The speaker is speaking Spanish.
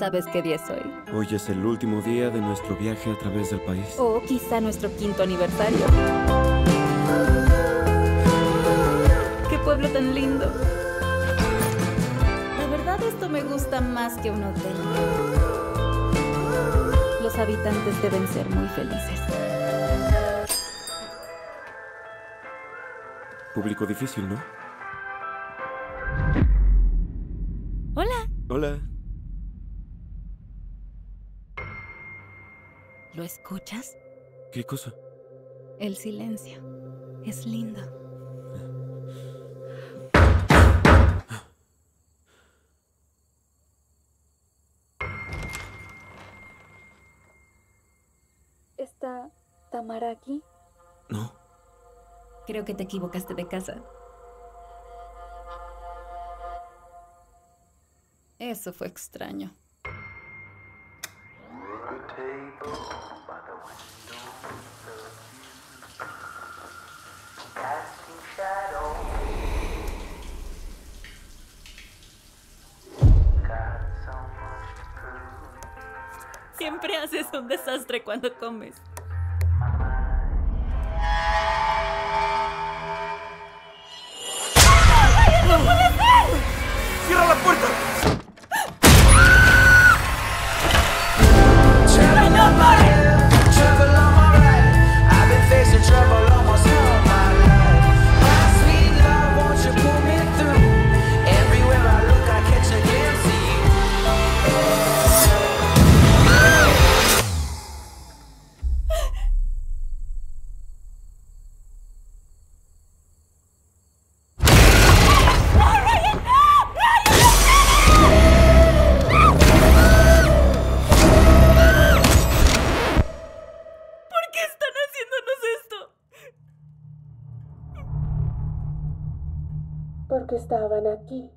¿Sabes qué día es hoy? Hoy es el último día de nuestro viaje a través del país. O quizá nuestro quinto aniversario. ¡Qué pueblo tan lindo! La verdad esto me gusta más que un hotel. Los habitantes deben ser muy felices. Público difícil, ¿no? Hola. Hola. ¿Lo escuchas? ¿Qué cosa? El silencio. Es lindo. ¿Está Tamara aquí? No. Creo que te equivocaste de casa. Eso fue extraño. Siempre haces un desastre cuando comes. ¡Cierra la puerta! Porque estaban aquí.